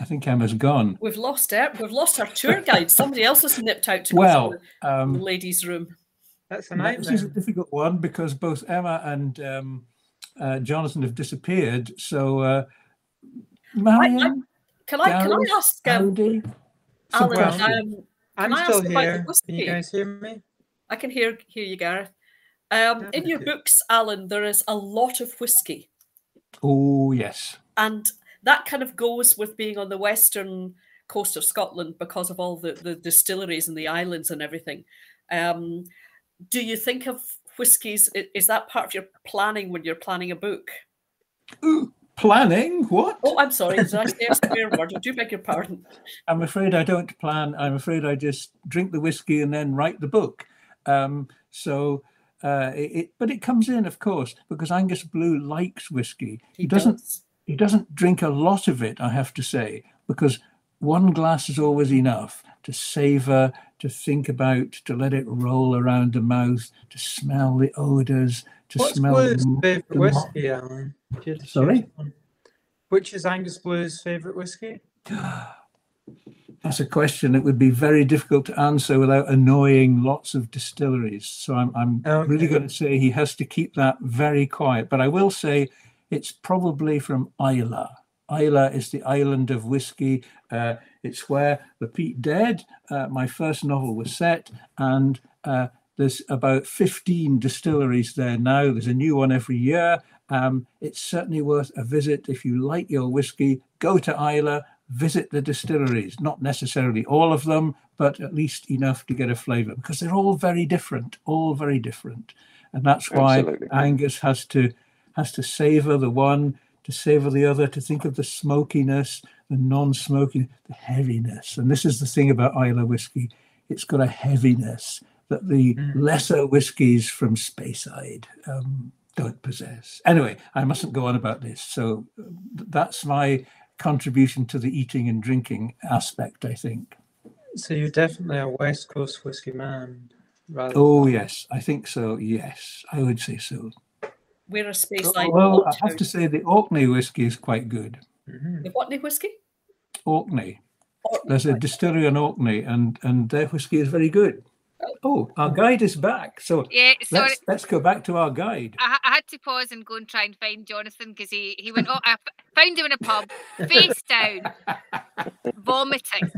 I think Emma's gone. We've lost her. We've lost our tour guide. Somebody else has nipped out to go Well, to the um, ladies' room. That's a This is a difficult one because both Emma and um, uh, Jonathan have disappeared. So, uh, Marion, Can I? Can I Gareth, ask um, Andy, some Alan? questions. Um, I'm I still ask about the here. Can you guys hear me? I can hear hear you, Gareth. Um, in your books, Alan, there is a lot of whiskey, oh yes, and that kind of goes with being on the western coast of Scotland because of all the, the distilleries and the islands and everything. Um, do you think of whiskies? Is that part of your planning when you're planning a book? Ooh, planning what? Oh, I'm sorry. Did I say a swear word? I do beg your pardon. I'm afraid I don't plan. I'm afraid I just drink the whiskey and then write the book. Um, so, uh, it, but it comes in, of course, because Angus Blue likes whiskey. He, doesn't. does. He doesn't drink a lot of it, I have to say, because one glass is always enough to savor, to think about, to let it roll around the mouth, to smell the odors, to What's smell. Blue's favourite whiskey, Alan? If you had to choose Sorry? Which is Angus Blue's favourite whiskey? That's a question that would be very difficult to answer without annoying lots of distilleries. So I'm, I'm really going to say he has to keep that very quiet. But I will say it's probably from Islay. Islay is the island of whiskey. Uh, it's where the Pete Dead, uh, my first novel, was set. And uh, there's about 15 distilleries there now. There's a new one every year. Um, it's certainly worth a visit. If you like your whiskey, go to Islay, visit the distilleries. Not necessarily all of them, but at least enough to get a flavour because they're all very different, all very different. And that's why Absolutely. Angus has to has to savour the one, to savour the other, to think of the smokiness, the non-smoking, the heaviness. And this is the thing about Islay whiskey. It's got a heaviness that the Mm. lesser whiskies from Speyside um, don't possess. Anyway, I mustn't go on about this. So uh, that's my contribution to the eating and drinking aspect, I think. So you're definitely a West Coast whiskey man, rather. Oh, yes, I think so. Yes, I would say so. We're a space line. Well, I have to say the Orkney whiskey is quite good. Mhm. The Orkney whiskey? Orkney. Or- There's a distillery in Orkney, and and their whiskey is very good. Oh, our guide is back. So Yeah, sorry. let's let's go back to our guide. I, I had to pause and go and try and find Jonathan because he, he went, oh, I found him in a pub, face down, vomiting.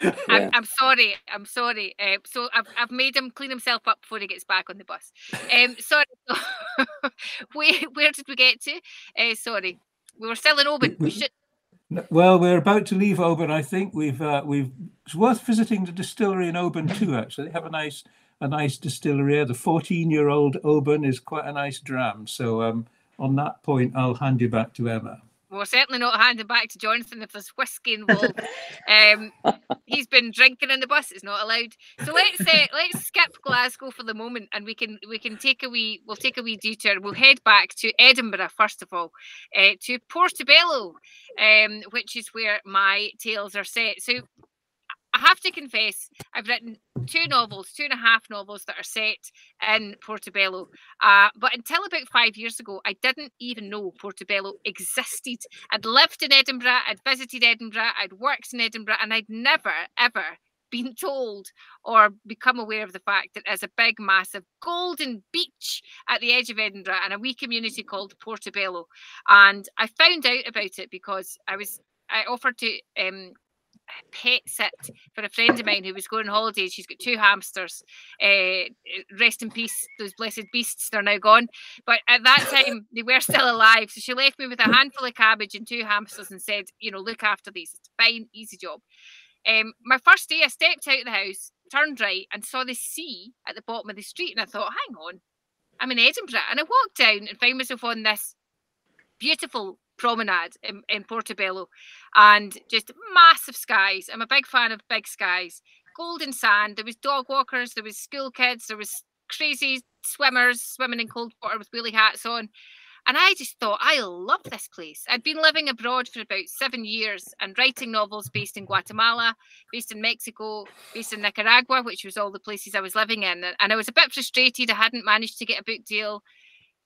Yeah. I'm, I'm sorry. I'm sorry. Uh, so I've, I've made him clean himself up before he gets back on the bus. Um, sorry. where, where did we get to? Uh, sorry. We were still in Oban. We We- should. Well, we're about to leave Oban. I think we've uh, we've it's worth visiting the distillery in Oban too. Actually, they have a nice a nice distillery. there. The 14 year old Oban is quite a nice dram. So um, on that point, I'll hand you back to Emma. We're certainly not handing back to Jonathan if there's whiskey involved. um, he's been drinking in the bus; it's not allowed. So let's uh, let's skip Glasgow for the moment, and we can we can take a wee we'll take a wee detour. We'll head back to Edinburgh first of all, uh, to Portobello, um, which is where my tales are set. So I have to confess, I've written two novels, two and a half novels that are set in Portobello. Uh, but until about five years ago, I didn't even know Portobello existed. I'd lived in Edinburgh, I'd visited Edinburgh, I'd worked in Edinburgh, and I'd never, ever been told or become aware of the fact that there's a big, massive golden beach at the edge of Edinburgh and a wee community called Portobello. And I found out about it because I was I offered to um, pet sit for a friend of mine who was going on holiday. She's got two hamsters. Uh, rest in peace, those blessed beasts. They're now gone. But at that time, they were still alive. So she left me with a handful of cabbage and two hamsters and said, you know, look after these. It's a fine, easy job. Um, my first day, I stepped out of the house, turned right, and saw the sea at the bottom of the street. And I thought, hang on, I'm in Edinburgh. And I walked down and found myself on this beautiful promenade in, in Portobello and just massive skies. I'm a big fan of big skies. Golden sand. There was dog walkers, there was school kids, there was crazy swimmers swimming in cold water with wheelie hats on. And I just thought, I love this place. I'd been living abroad for about seven years and writing novels based in Guatemala, based in Mexico, based in Nicaragua, which was all the places I was living in. And I was a bit frustrated. I hadn't managed to get a book deal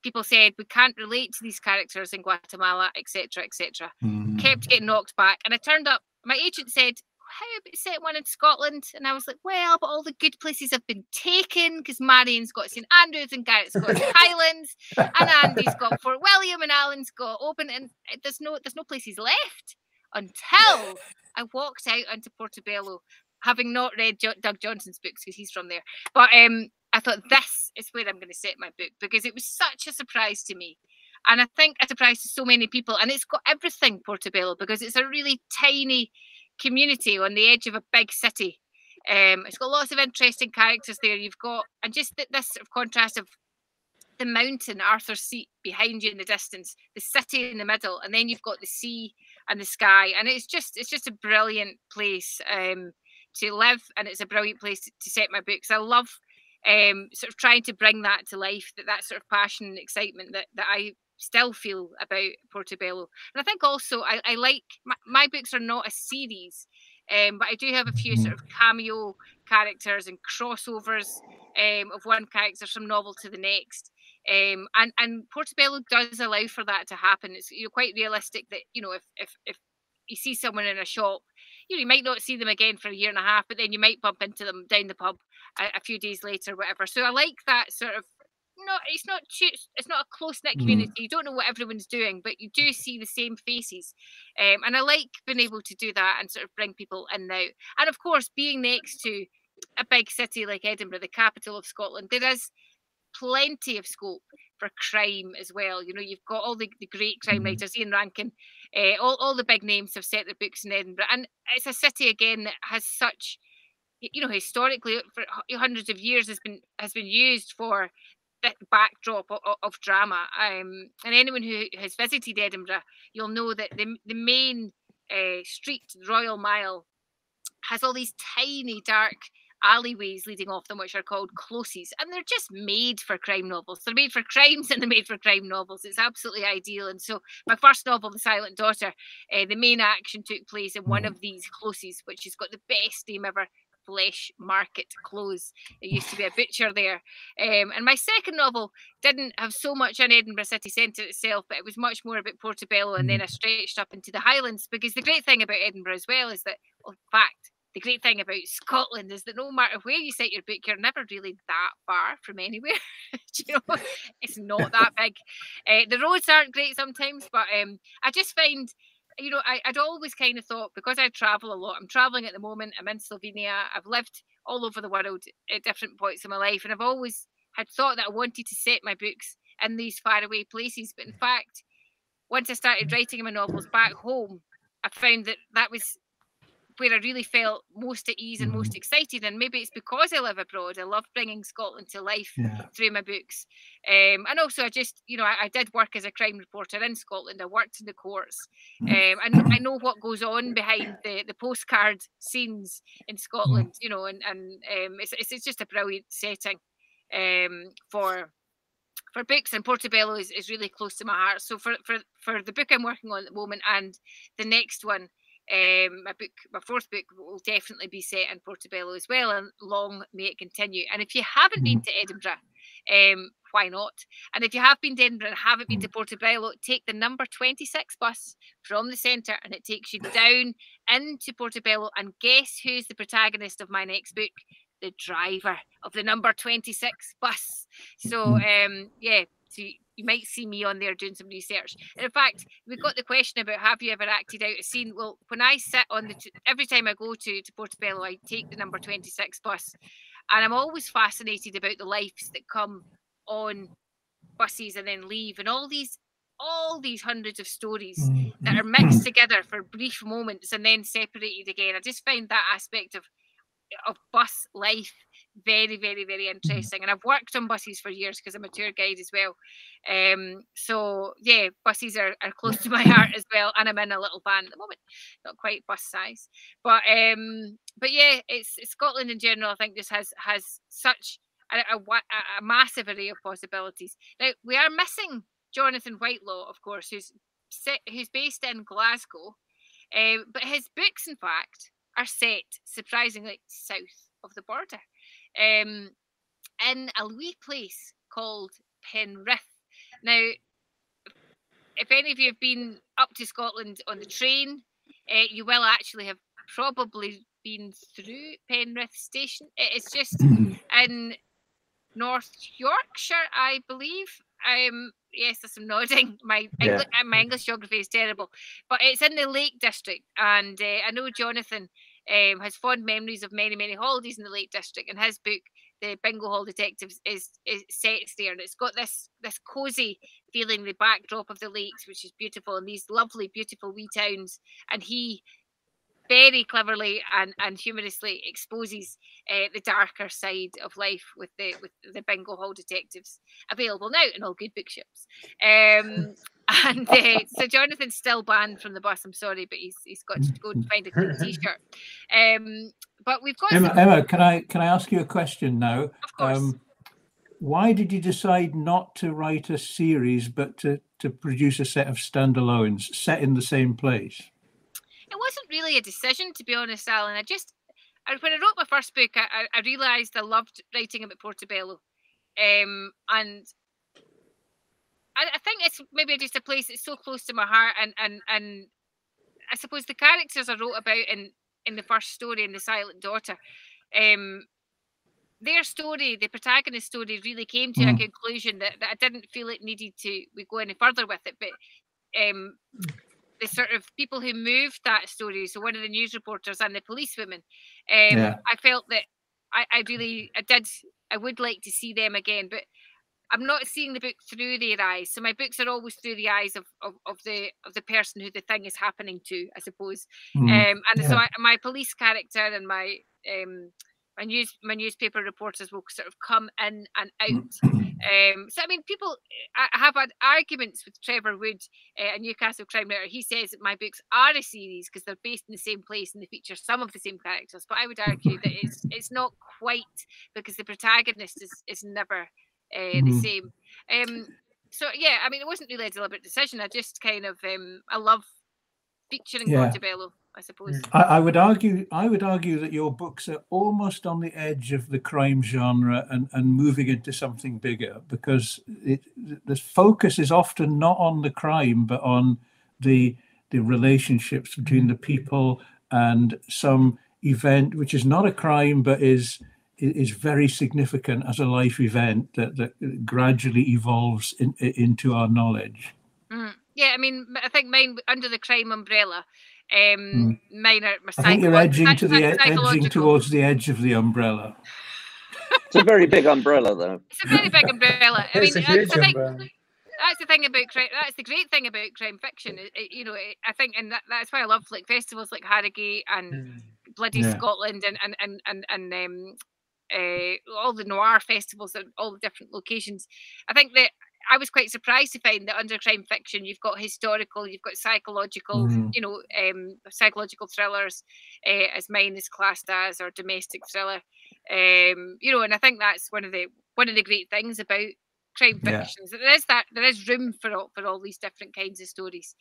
people said we can't relate to these characters in Guatemala, etc., etc. Mm. Kept getting knocked back, and I turned up. My agent said, "How about set one in Scotland?" And I was like, "Well, but all the good places have been taken because Marion's got St Andrews and Gareth's got Highlands, and Andy's got Fort William, and Alan's got Oban, and there's no there's no places left." Until I walked out onto Portobello, having not read jo- Doug Johnstone's books because he's from there, but um, I thought this is where I'm going to set my book because it was such a surprise to me. And I think a surprise to so many people. And it's got everything, Portobello, because it's a really tiny community on the edge of a big city. Um, it's got lots of interesting characters there. You've got, and just th- this sort of contrast of the mountain, Arthur's Seat behind you in the distance, the city in the middle, and then you've got the sea and the sky. And it's just, it's just a brilliant place um, to live. And it's a brilliant place to, to set my books. I love um, sort of trying to bring that to life, that that sort of passion and excitement that, that I still feel about Portobello. And I think also I, I like my, my books are not a series, um, but I do have a few sort of cameo characters and crossovers um, of one character from novel to the next. Um, and and Portobello does allow for that to happen. It's you're quite realistic that you know if if if you see someone in a shop, you know you might not see them again for a year and a half, but then you might bump into them down the pub a, a few days later, whatever. So I like that sort of. No, it's not too, it's not a close knit Mm. community. You don't know what everyone's doing, but you do see the same faces, um, and I like being able to do that and sort of bring people in now. And of course, being next to a big city like Edinburgh, the capital of Scotland, there is plenty of scope for crime as well. You know, you've got all the, the great crime Mhm. writers, Ian Rankin, uh, all, all the big names have set their books in Edinburgh. And it's a city again that has such you know, historically for hundreds of years has been has been used for the backdrop of, of drama. Um, and anyone who has visited Edinburgh, you'll know that the the main uh, street, Royal Mile, has all these tiny dark alleyways leading off them, which are called closes, and they're just made for crime novels. They're made for crimes and they're made for crime novels. It's absolutely ideal. And so, my first novel, The Silent Daughter, uh, the main action took place in one of these closes, which has got the best name ever. Flesh Market Close. There used to be a butcher there. Um, and my second novel didn't have so much on Edinburgh city centre itself, but it was much more about Portobello. And then I stretched up into the Highlands because the great thing about Edinburgh as well is that, well, in fact, the great thing about Scotland is that no matter where you set your book, you're never really that far from anywhere. You know, it's not that big. Uh, the roads aren't great sometimes, but um, I just find you know, I, would always kind of thought because I travel a lot, I'm traveling at the moment, I'm in Slovenia, I've lived all over the world at different points in my life, and I've always had thought that I wanted to set my books in these faraway places. But in mm. fact, once I started mm. writing my novels back home, I found that that was where I really felt most at ease and most mm-hmm. excited. And maybe it's because I live abroad. I love bringing Scotland to life yeah. through my books. Um, and also, I just, you know, I, I, did work as a crime reporter in Scotland. I worked in the courts. Mm. Um, and I know what goes on behind the, the postcard scenes in Scotland, mm. you know, and, and um, it's, it's just a brilliant setting um, for for books and Portobello is, is really close to my heart. So for, for, for the book I'm working on at the moment and the next one, um, my book, my fourth book, will definitely be set in Portobello as well, and long may it continue. And if you haven't been mm-hmm. to Edinburgh, um, why not? And if you have been to Edinburgh and haven't been to mm. Portobello, take the number 26 bus from the centre and it takes you down into Portobello. And guess who's the protagonist of my next book? The driver of the number 26 bus. So, mm-hmm. um, yeah, so you might see me on there doing some research. And in fact, we got the question about have you ever acted out a scene? Well, when I sit on the every time I go to to Portobello, I take the number twenty six bus, and I'm always fascinated about the lives that come on buses and then leave, and all these all these hundreds of stories mm-hmm. that are mixed together for brief moments and then separated again. I just find that aspect of of bus life very, very, very mm-hmm. interesting. And I've worked on buses for years because I'm a tour guide as well. Um, so yeah, buses are, are close to my heart as well. And I'm in a little van at the moment, not quite bus size, but um, but yeah, it's, it's Scotland in general. I think just has has such a, a, a massive array of possibilities. Now we are missing Jonathan Whitelaw, of course, who's set, who's based in Glasgow, um, but his books, in fact, are set surprisingly south of the border um, in a wee place called Penrith. Now, if any of you have been up to Scotland on the train, uh, you will actually have probably been through Penrith Station. It's just in North Yorkshire, I believe. Um, yes, there's some nodding. My yeah. English, my English geography is terrible, but it's in the Lake District, and uh, I know Jonathan um, has fond memories of many, many holidays in the Lake District, and his book, The Bingo Hall Detectives, is, is sets there, and it's got this this cozy feeling, the backdrop of the lakes, which is beautiful, and these lovely, beautiful wee towns, and he very cleverly and, and humorously exposes uh, the darker side of life with the with the Bingo Hall detectives available now in all good bookshops. Um, and uh, so Jonathan's still banned from the bus. I'm sorry, but he's he's got to go and find a clean t-shirt. Um, but we've got Emma. Some... Emma, can I can I ask you a question now? Of course. Um, why did you decide not to write a series, but to to produce a set of standalones set in the same place? It wasn't really a decision, to be honest, Alan. I just when I wrote my first book, I, I realised I loved writing about Portobello, um, and I, I think it's maybe just a place that's so close to my heart, and and and I suppose the characters I wrote about in in the first story, in the Silent Daughter, um, their story, the protagonist story, really came to mm. a conclusion that, that I didn't feel it needed to we go any further with it. But um, the sort of people who moved that story, so one of the news reporters and the policewomen, um, yeah. I felt that I, I really I did I would like to see them again, but I'm not seeing the book through their eyes. So my books are always through the eyes of, of, of the of the person who the thing is happening to, I suppose. Mm, um, and yeah. so I, my police character and my um, my news my newspaper reporters will sort of come in and out. Um, so I mean, people I have had arguments with Trevor Wood, uh, a Newcastle crime writer. He says that my books are a series because they're based in the same place and they feature some of the same characters. But I would argue that it's it's not quite because the protagonist is is never uh, mm-hmm. the same. Um, so yeah, I mean, it wasn't really a deliberate decision. I just kind of um, I love featuring yeah. Portobello. I suppose. I, I, would argue. I would argue that your books are almost on the edge of the crime genre and, and moving into something bigger because it, the focus is often not on the crime but on the the relationships between the people and some event which is not a crime but is is very significant as a life event that, that gradually evolves in, into our knowledge. Mm. yeah, I mean, I think mine under the crime umbrella. Um, mine are my I think you're edging to the ed- edging towards the edge of the umbrella. It's a very big umbrella, though. It's a very big umbrella. I mean, It's a that's huge the thing- umbrella. that's the thing about crime. That's the great thing about crime fiction. It, it- you know, it, I think, and that, that's why I love like festivals like Harrogate and Mm. bloody Yeah. Scotland and and and and, and um, uh, all the noir festivals and all the different locations. I think that I was quite surprised to find that under crime fiction you've got historical, you've got psychological, Mhm. you know, um, psychological thrillers, uh, as mine is classed as, or domestic thriller. Um, you know, and I think that's one of the one of the great things about crime Yeah. fictions. that There is that there is room for all, for all these different kinds of stories.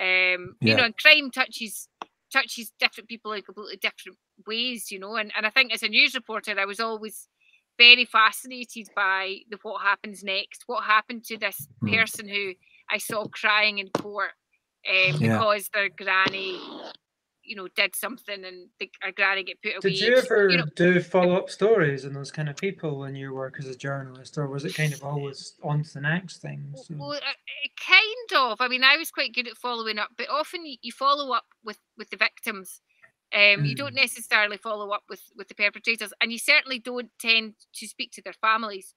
Um, you know, and crime touches touches different people in completely different ways, you know. And, and I think as a news reporter, I was always very fascinated by the what happens next. What happened to this Mm. person who I saw crying in court um, Yeah. because their granny, you know, did something and the, her granny get put away. Did you ever know, do follow up stories on those kind of people in your work as a journalist, or was it kind of always on to the next thing? So- Well, uh, uh, kind of. I mean, I was quite good at following up, but often you, you follow up with with the victims. Um, You don't necessarily follow up with with the perpetrators, and you certainly don't tend to speak to their families.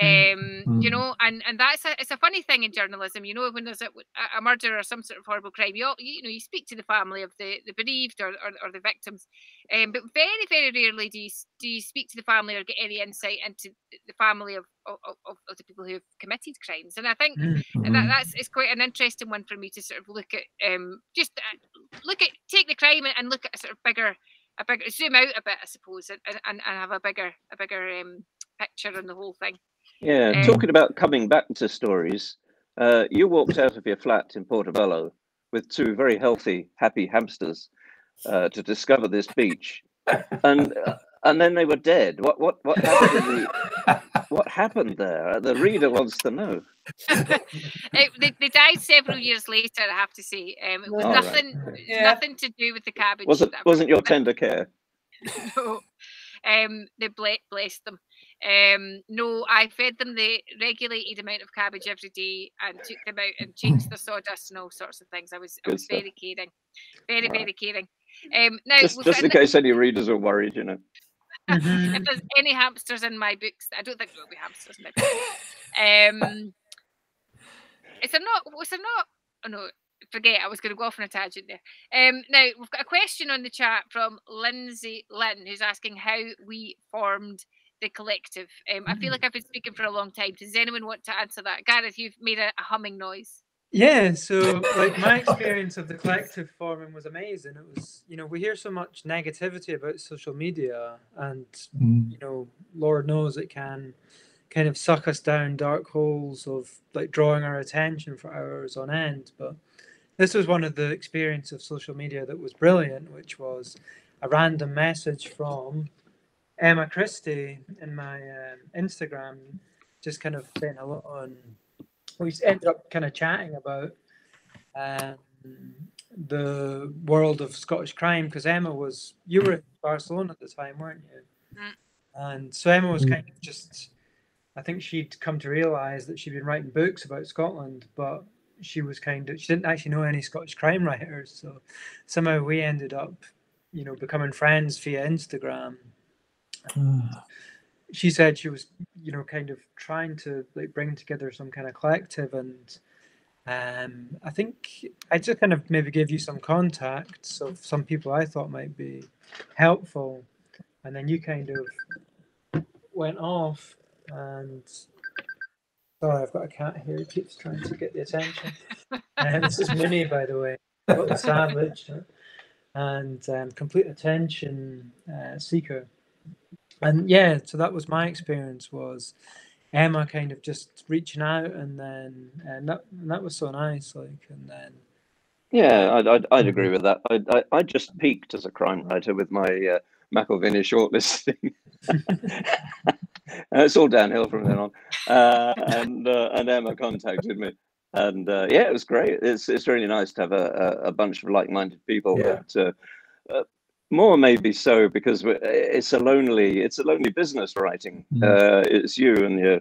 Um, you Mm. know, and and that's a it's a funny thing in journalism. You know, when there's a, a murder or some sort of horrible crime, you you know you speak to the family of the the bereaved or or, or the victims, um, but very very rarely do you do you speak to the family or get any insight into the- the family of of, of, of the people who have committed crimes. And I think Mm. that, Mhm. that's it's quite an interesting one for me to sort of look at um just uh, look at take the crime and, and look at a sort of bigger a bigger zoom out a bit i suppose and, and, and have a bigger a bigger um picture on the whole thing. Yeah, Um, talking about coming back to stories, uh, you walked out of your flat in Portobello with two very healthy, happy hamsters uh, to discover this beach, and uh, and then they were dead. What what what happened? in the, what happened there? The reader wants to know. it, they, they died several years later i have to say um it was All right. nothing Yeah. nothing to do with the cabbage Wasn't wasn't your tender care? no. Um, they ble- blessed them. Um, no, I fed them the regulated amount of cabbage every day and took them out and changed the sawdust and all sorts of things. I was, I was stuff. very caring, very, Right. very caring. Um, now, Just we've just in an- case any readers are worried, you know. Mhm. if there's any hamsters in my books, I don't think there will be hamsters in my book. Um, is there not? Was there not? Oh no, forget. I was going to go off on a tangent there. Um, now we've got a question on the chat from Lindsay Lynn, who's asking how we formed the collective. Um, I feel like I've been speaking for a long time. Does anyone want to answer that? Gareth, you've made a, a humming noise. Yeah, so like my experience of the collective forming was amazing. It was, you know, we hear so much negativity about social media, and Mm. you know, Lord knows it can kind of suck us down dark holes of like drawing our attention for hours on end. But this was one of the experience of social media that was brilliant, which was a random message from Emma Christie in my um, Instagram, just kind of saying hello, and we ended up kind of chatting about um, the world of Scottish crime because Emma was you were in Barcelona at the time, weren't you? Mm. And so Emma was Mm. kind of just, I think she'd come to realise that she'd been writing books about Scotland, but she was kind of she didn't actually know any Scottish crime writers, so somehow we ended up, you know, becoming friends via Instagram Ah, she said she was you know kind of trying to like bring together some kind of collective and um i think i just kind of maybe give you some contacts of some people i thought might be helpful. And then you kind of went off and sorry i've got a cat here it keeps trying to get the attention. Uh, this is minnie by the way. Got the savage and um, complete attention uh, seeker and yeah so that was my experience was emma kind of just reaching out and then and that, and that was so nice like and then Yeah, I'd, I'd, I'd agree with that. I, I I just peaked as a crime writer with my uh, McIlvanney shortlisting. Uh, it's all downhill from then on. Uh, and uh, and Emma contacted me, and uh, yeah, it was great. It's it's really nice to have a, a, a bunch of like-minded people Yeah. that uh, uh, more maybe so because it's a lonely it's a lonely business writing. Mm. uh, it's you and your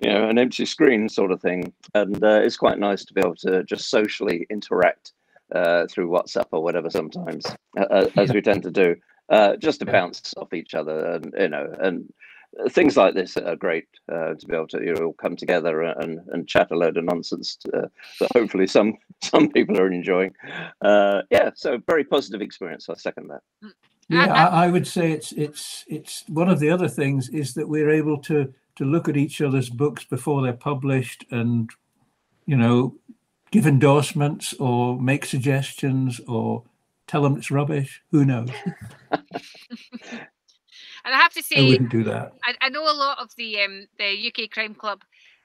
you know an empty screen sort of thing. And uh, it's quite nice to be able to just socially interact uh, through whatsapp or whatever sometimes as we tend to do uh, just to bounce off each other and you know and things like this are great uh, to be able to you know all come together and and chat a load of nonsense uh, that hopefully some some people are enjoying uh, yeah so very positive experience i second that Yeah, I- I, I would say it's it's it's one of the other things is that we're able to to look at each other's books before they're published and you know give endorsements or make suggestions or tell them it's rubbish. Who knows? And I have to I say, wouldn't do that. I, I know a lot of the um, the UK Crime Club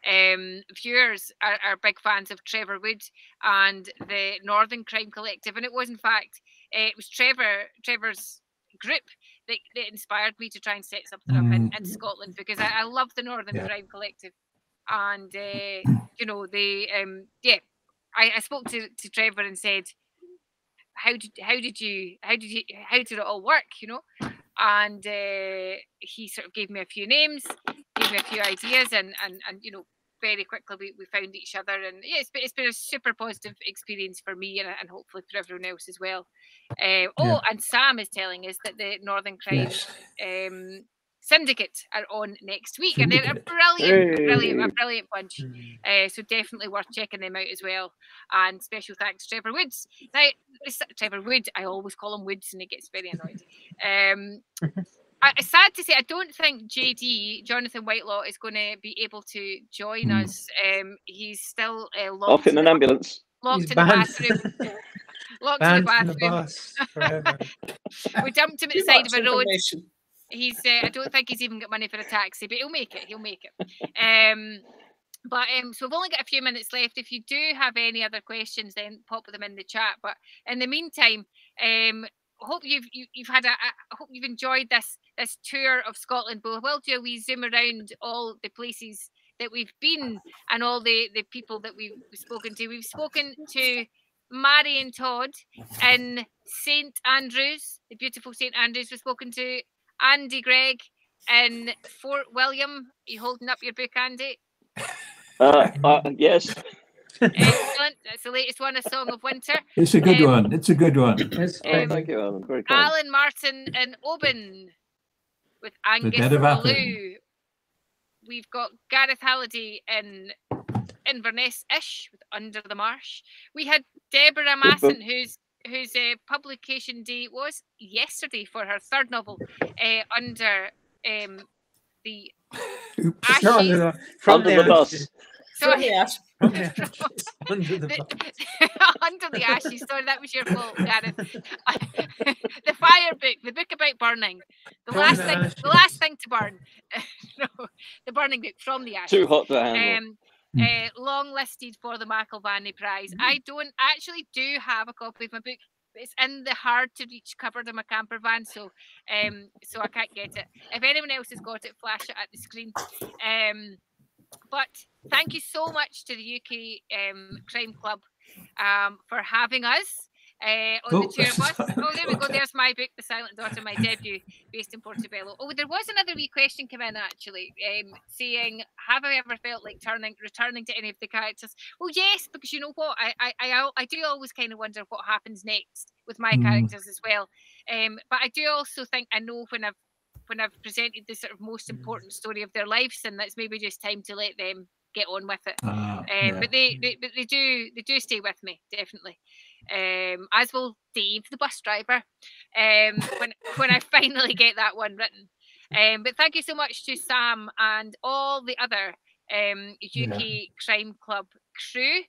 um, viewers are, are big fans of Trevor Wood and the Northern Crime Collective, and it was in fact uh, it was Trevor Trevor's group that, that inspired me to try and set something up in, in Scotland because I, I love the Northern Yeah. Crime Collective, and uh, you know they um, yeah I, I spoke to, to Trevor and said how did how did you how did you how did it all work you know and uh, he sort of gave me a few names, gave me a few ideas, and and and you know very quickly we, we found each other, and yeah, it's been, it's been a super positive experience for me and, and hopefully for everyone else as well. Uh, oh, and Sam is telling us that the Northern Crime Yes. um, Syndicate are on next week, and they're a Syndicate. brilliant, brilliant, a brilliant bunch. Mm. Uh, so definitely worth checking them out as well. And special thanks to Trevor Woods. Now, this- Trevor Wood, I always call him Woods, and he gets very annoyed. Um, I, it's sad to say, I don't think JD Jonathan Whitelaw is going to be able to join Hmm. us. Um, he's still uh, locked off in an ambulance Locked He's in the bathroom. locked in the Banned from the bathroom. bus. We dumped him at the side of a road. He's. Uh, I don't think he's even got money for a taxi, but he'll make it. He'll make it. Um, but um, so we've only got a few minutes left. If you do have any other questions, then pop them in the chat. But in the meantime, um, hope you've you, you've had a, a I hope you've enjoyed this this tour of Scotland. But we'll do a wee zoom around all the places that we've been and all the the people that we've spoken to. We've spoken to Marion Todd in St Andrews, the beautiful St Andrews. We've spoken to Andy Greig in Fort William. you holding up your book, Andy? uh, uh, yes Excellent. That's the latest one, A Song of Winter. It's a good Um, one. It's a good one. It's Um, thank you alan very kind Alan Martin in Oban with Angus Dead. Lou. We've got Gareth Halliday in Inverness ish with Under the Marsh. We had Deborah Masson, whose whose uh, publication day was yesterday for her third novel, uh, under um, the Oops. Not under Ashes. the, from under the bus ashes. From Sorry, the ash. The ashes. Under the the- bus. under the ashes. Sorry, that was your fault, Gareth. the fire book, the book about burning, the From last the thing, the last thing to burn. no, the burning book from the ashes. too hot to handle Um, Mm. uh, long listed for the McIlvanney Prize. I don't actually do have a copy of my book. It's in the hard to reach cupboard of my camper van, so um, so I can't get it. If anyone else has got it, flash it at the screen. Um, but thank you so much to the UK um, Crime Club um, for having us uh, on Oh, the tour bus. Oh, there we go. There's my book, The Silent Daughter, my debut, based in Portobello. Oh, there was another wee question come in actually, um, saying, "Have I ever felt like turning, returning to any of the characters?" Well, yes, because you know what, I, I, I, I do always kind of wonder what happens next with my Mm. characters as well. Um, but I do also think I know when I've when I've presented the sort of most Mm. important story of their lives, and that's maybe just time to let them get on with it. Ah, Um, yeah. But they, they, but they do, they do stay with me definitely. Um, as will Dave, the bus driver. Um, when when I finally get that one written. Um, but thank you so much to Sam and all the other um, UK Crime Club crew.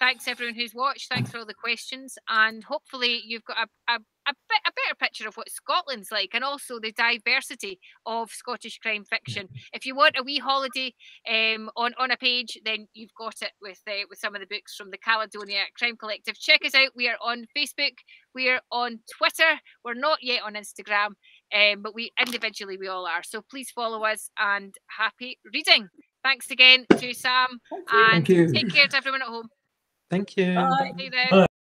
Thanks everyone who's watched. Thanks for all the questions, and hopefully you've got a, a, a bit a better picture of what Scotland's like, and also the diversity of Scottish crime fiction. If you want a wee holiday um, on on a page, then you've got it with uh, with some of the books from the Caledonia Crime Collective. Check us out. We are on Facebook. We are on Twitter. We're not yet on Instagram, um, but we individually we all are. So please follow us and happy reading. Thanks again to Sam Thank you. and Thank you. take care to everyone at home. Thank you. Bye. See then. Bye.